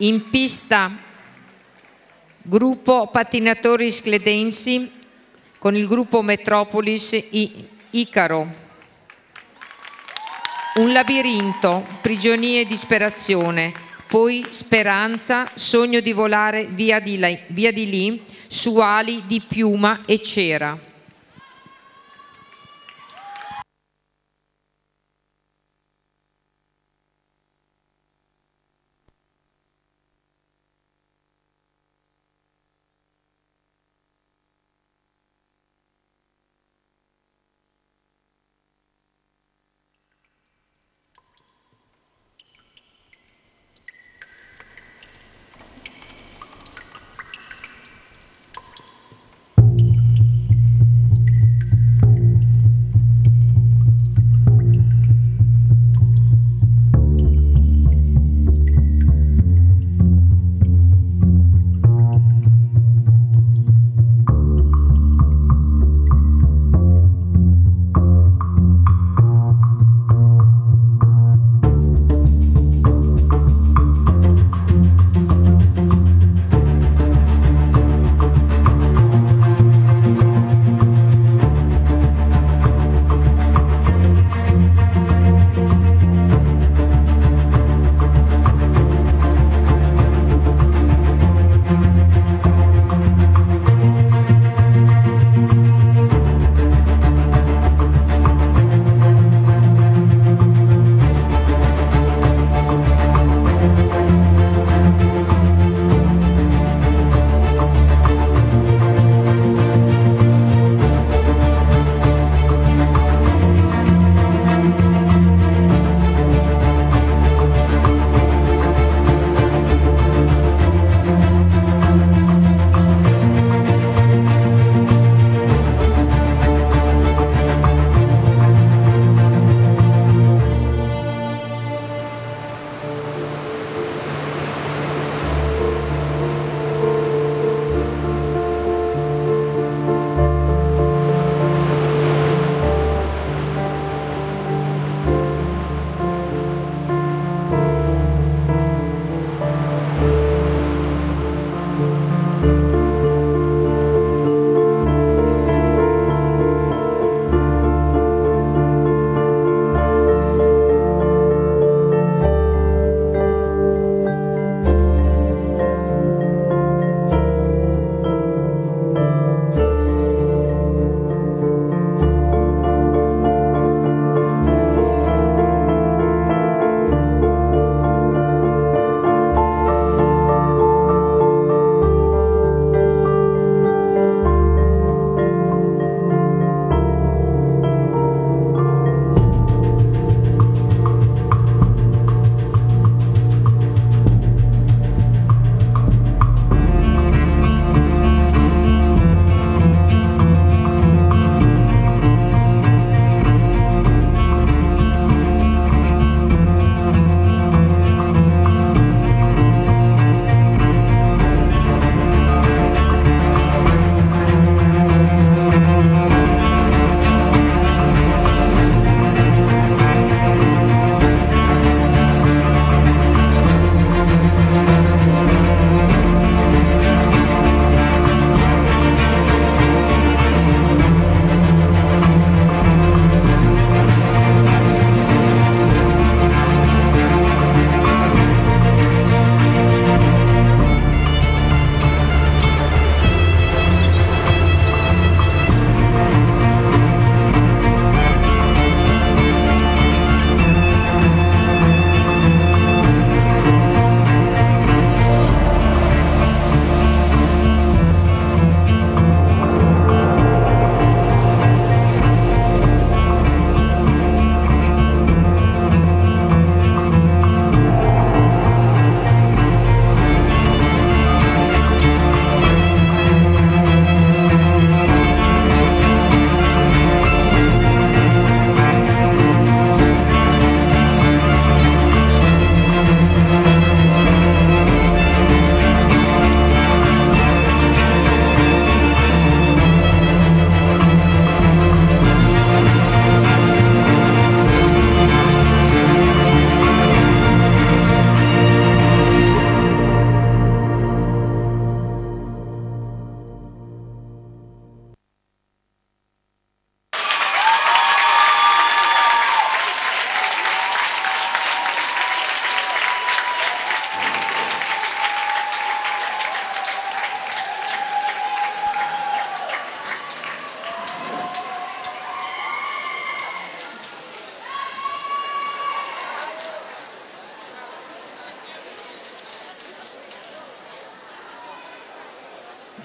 In pista gruppo pattinatori scledensi con il gruppo Metropolis I- Icaro. Un labirinto, prigionia e disperazione, poi speranza, sogno di volare via di, lì, via di lì su ali di piuma e cera.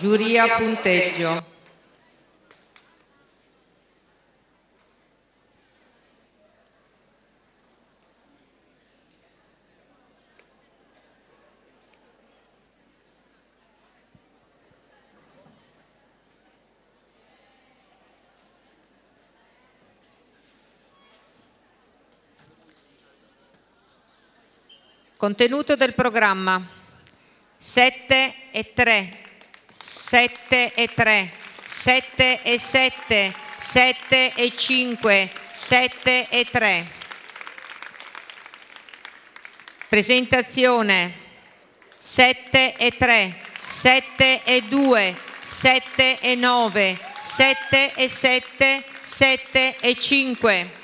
Giuria punteggio. Contenuto del programma 7 e 3, 7 e 3, 7 e 7, 7 e 5, 7 e 3. Presentazione 7 e 3, 7 e 2, 7 e 9, 7 e 7, 7 e 5.